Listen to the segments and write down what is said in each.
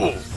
fool!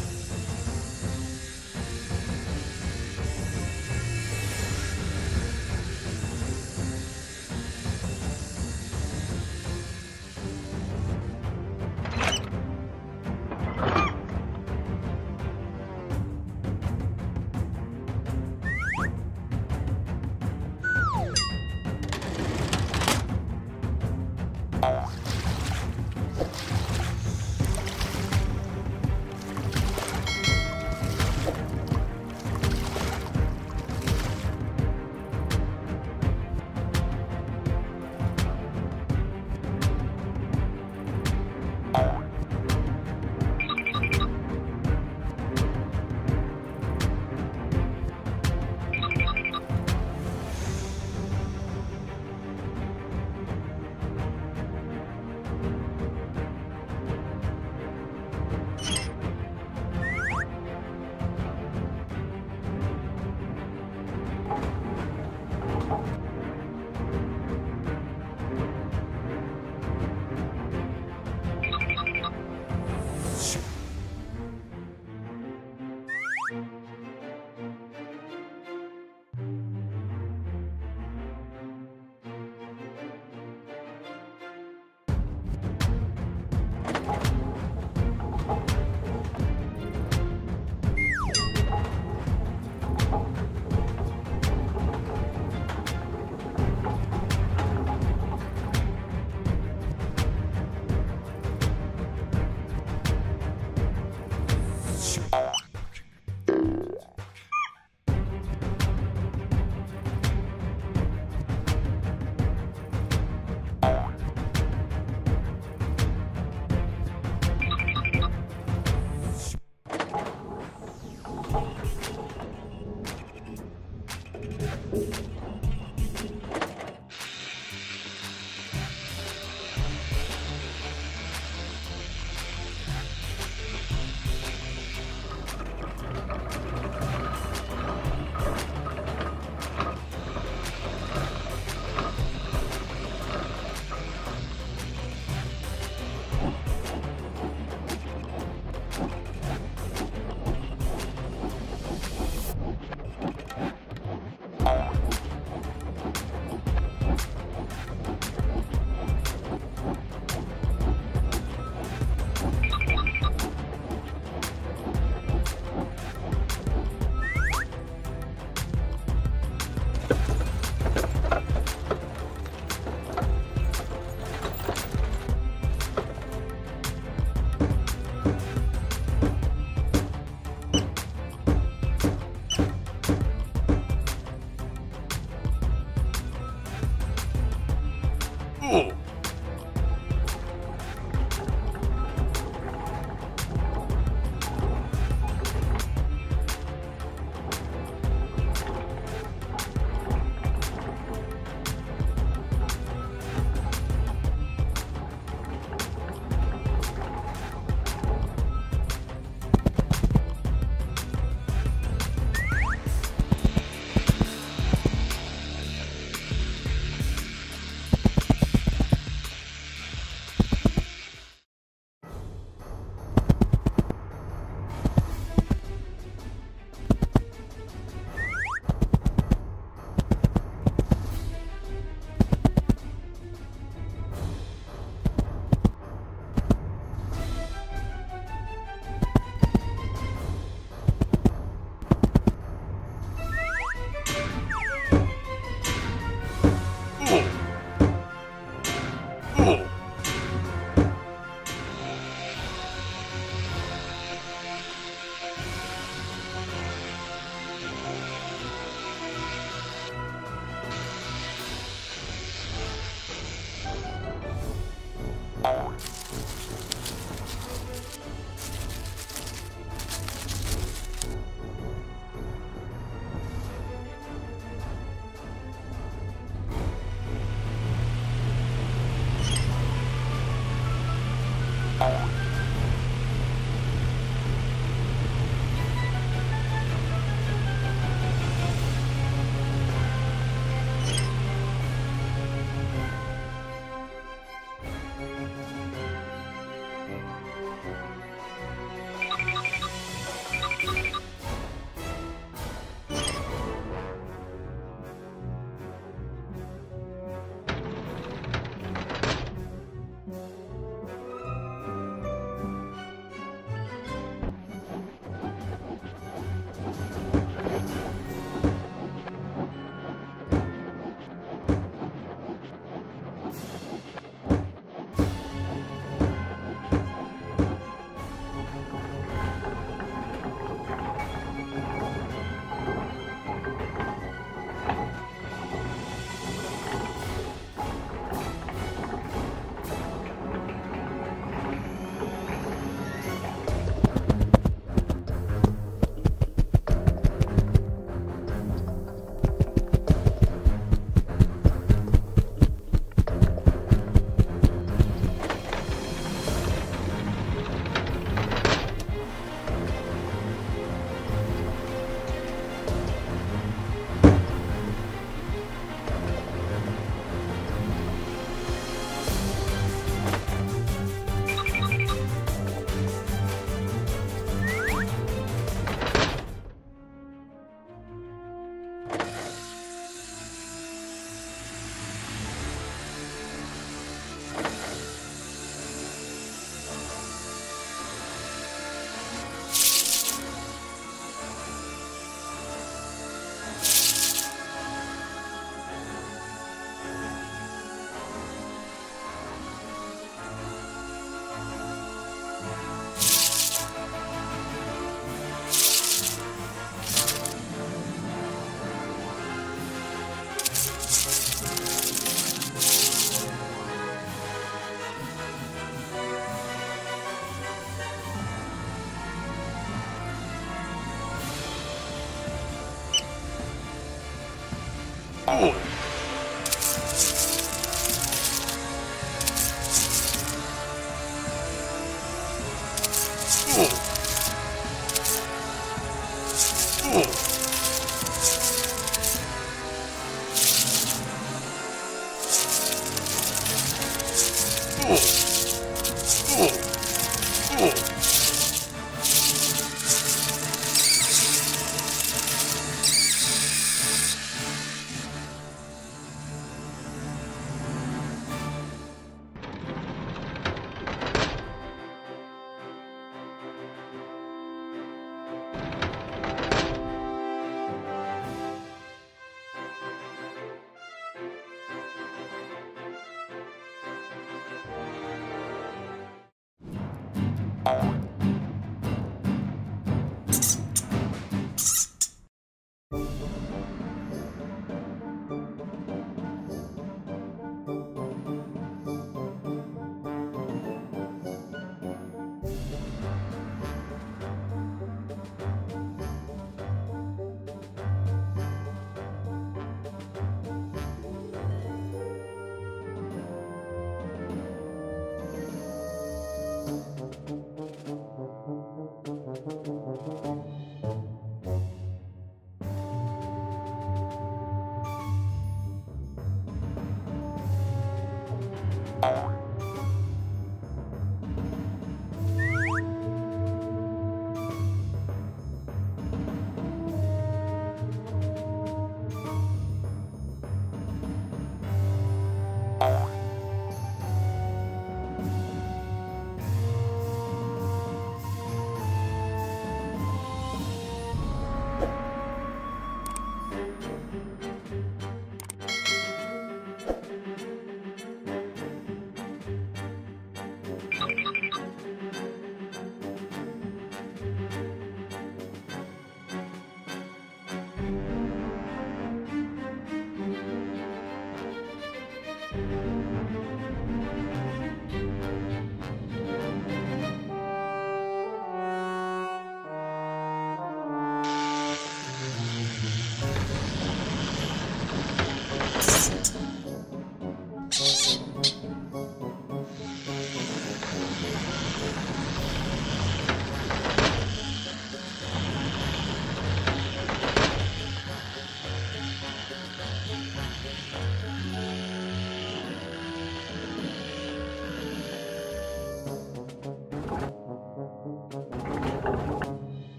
Oh!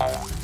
You